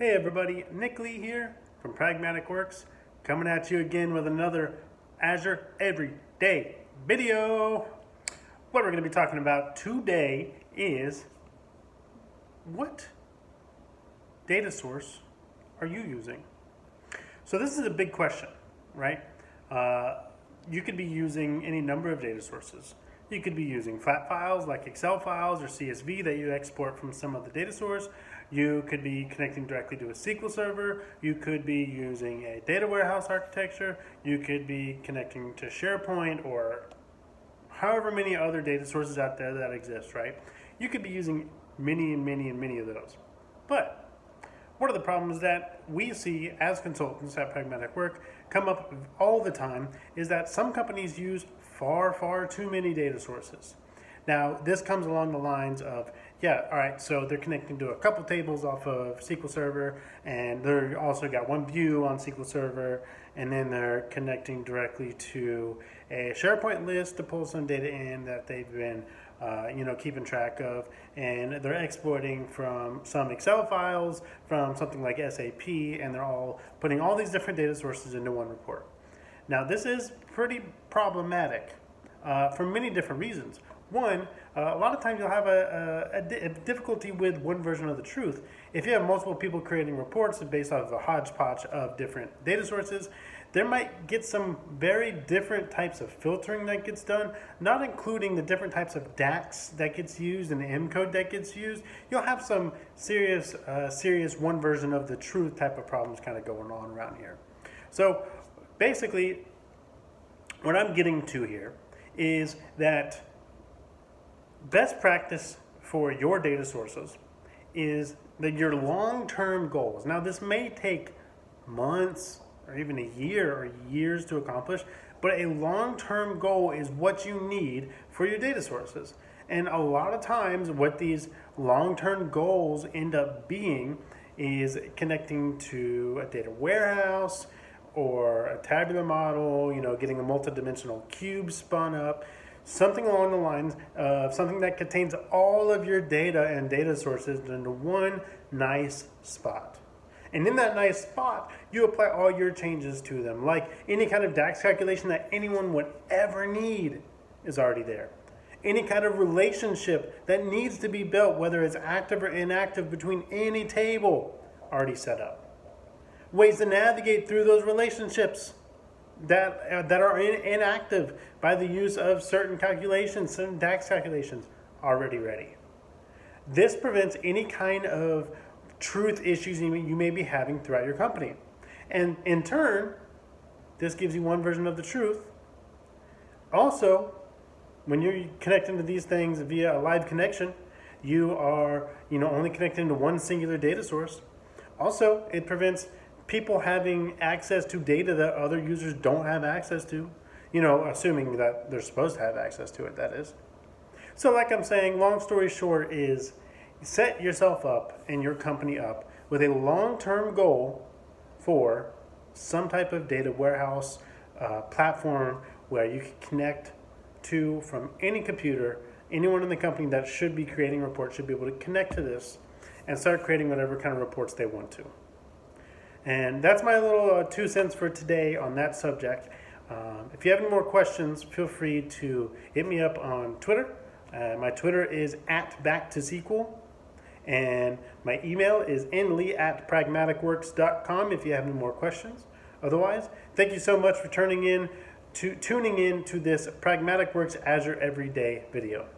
everybody, Nick Lee here from Pragmatic Works, coming at you again with another Azure Everyday video. What we're going to be talking about today is what data source are you using? So this is a big question, right? Uh, you could be using any number of data sources. You could be using flat files like Excel files or CSV that you export from some of the data source. You could be connecting directly to a SQL server. You could be using a data warehouse architecture. You could be connecting to SharePoint or however many other data sources out there that exist, right? You could be using many and many and many of those. But one of the problems that we see as consultants at Pragmatic Work come up all the time is that some companies use far, far too many data sources. Now, this comes along the lines of, yeah, all right, so they're connecting to a couple tables off of SQL Server, and they're also got one view on SQL Server, and then they're connecting directly to a SharePoint list to pull some data in that they've been uh, you know, keeping track of, and they're exporting from some Excel files from something like SAP, and they're all putting all these different data sources into one report. Now, this is pretty problematic uh, for many different reasons. One, uh, a lot of times you'll have a, a, a, difficulty with one version of the truth. If you have multiple people creating reports based off of a hodgepodge of different data sources, there might get some very different types of filtering that gets done, not including the different types of DAX that gets used and the M code that gets used. You'll have some serious, uh, serious one version of the truth type of problems kind of going on around here. So basically, what I'm getting to here is that best practice for your data sources is that your long-term goals. Now, this may take months or even a year or years to accomplish, but a long-term goal is what you need for your data sources. And a lot of times, what these long-term goals end up being is connecting to a data warehouse or a tabular model, you know, getting a multidimensional cube spun up, something along the lines of something that contains all of your data and data sources into one nice spot. And in that nice spot, you apply all your changes to them. Like any kind of DAX calculation that anyone would ever need is already there. Any kind of relationship that needs to be built, whether it's active or inactive between any table, already set up. Ways to navigate through those relationships that, uh, that are in, inactive by the use of certain calculations, certain DAX calculations, already ready. This prevents any kind of truth issues you may be having throughout your company. And in turn, this gives you one version of the truth. Also, when you're connecting to these things via a live connection, you are you know only connecting to one singular data source. Also, it prevents people having access to data that other users don't have access to, you know, assuming that they're supposed to have access to it, that is. So, like I'm saying, long story short is set yourself up and your company up with a long term goal for some type of data warehouse uh, platform where you can connect to from any computer. Anyone in the company that should be creating reports should be able to connect to this and start creating whatever kind of reports they want to. And that's my little uh, two cents for today on that subject. Um, if you have any more questions, feel free to hit me up on Twitter. Uh, my Twitter is at back to SQL. And my email is nlee at pragmaticworks.com if you have any more questions. Otherwise, thank you so much for turning in to tuning in to this Pragmatic Works Azure Everyday video.